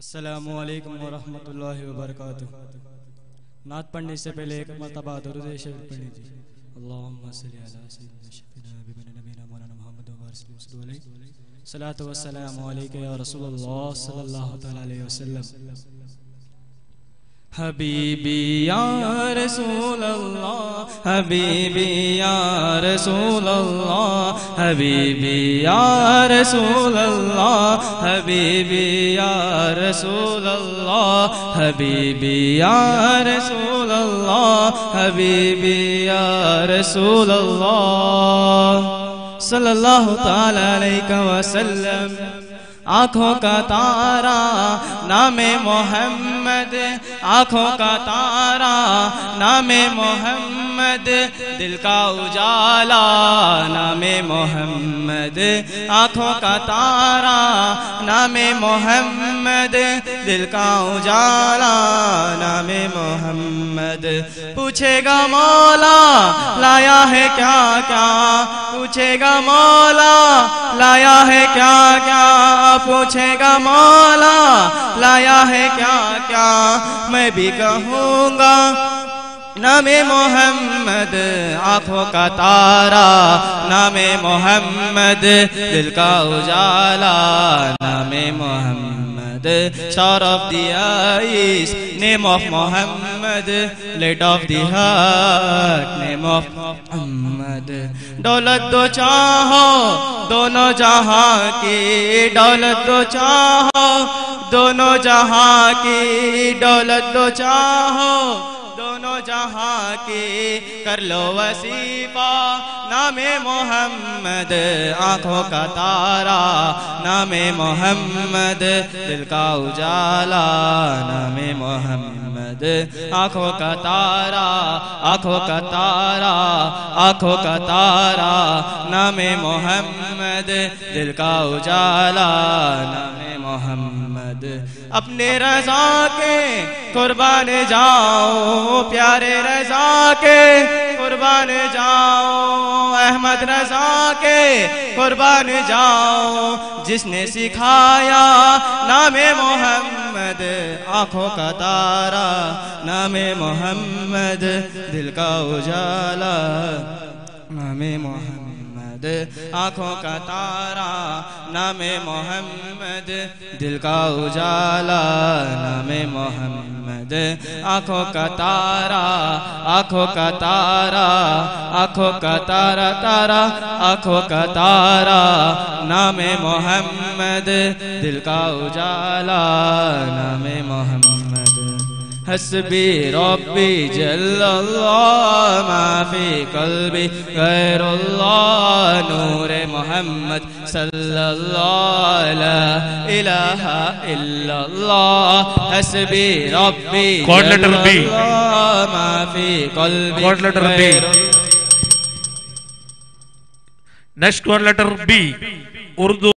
السلام علیکم ورحمۃ اللہ وبرکاتہ۔ نعت پڑھنے سے پہلے ایک مرتبہ درود شریف پڑھ لیجیے اللہم صلی علی سیدنا شفینا بن نبینا مولانا محمد و صلی اللہ علیہ۔ صلاۃ والسلام علیک یا رسول اللہ صلی اللہ تعالی علیہ وسلم۔ حبیبی یا رسول اللہ، حبیبی یا رسول اللہ، حبیبی یا رسول اللہ، حبیبی یا رسول اللہ، حبیبی یا رسول اللہ، حبیبی یا رسول اللہ۔ صلی اللہ تعالی علیہ وسلم، آنکھوں کا تارا، نام محمد آنکھوں کا تارا، نام محمد، دل کا اجالا، نام محمد، آنکھوں کا تارا، نام محمد، دل کا اجالا، نام محمد۔ پوچھے گا مولا، لایا ہے کیا کیا؟ پوچھے گا مولا، لایا ہے کیا کیا؟ پوچھے گا، مولا، لایا ہے کیا کیا؟ میں بھی کہوں گا، نام محمد، آنکھوں کا تارا، نام محمد، دل کا اجالا، نام محمد۔ شار of the eyes Name of Muhammad Light of the heart. Name of Muhammad دولت دو چاہو دونوں جہاں کی دولت دو چاہو دونوں جہاں کی دولت دو چاہو جہاں کی کر لو وسیفہ نام محمد، آنکھوں کا تارا۔ نام محمد، دل کا اجالا۔ نام محمد، آنکھوں کا تارا۔ آنکھوں کا تارا، آنکھوں کا تارا۔ نام محمد، دل کا اجالا۔ نام محمد محمد، اپنے رضا کے قربان جاؤ، پیارے رضا کے قربان جاؤ، احمد رضا کے قربان جاؤ، جس نے سکھایا نام محمد، آنکھوں کا تارا، نام محمد، دل کا اجالا، نام محمد، آنکھوں کا تارا نام محمد، دل کا اجالا، نام محمد۔ آنکھوں کا تارا، آنکھوں کا تارا، آنکھوں کا تارا تارا، آنکھوں کا تارا۔ نام محمد، دل کا اجالا، نام محمد حسبی ربی جل اللہ ما فی قلبی غیر اللہ نور محمد صلی اللہ لا الہ الا اللہ حسبی ربی Quad letter B. اللہ ما فی قلبی Quad letter B. غیر Next one letter B. Urdu.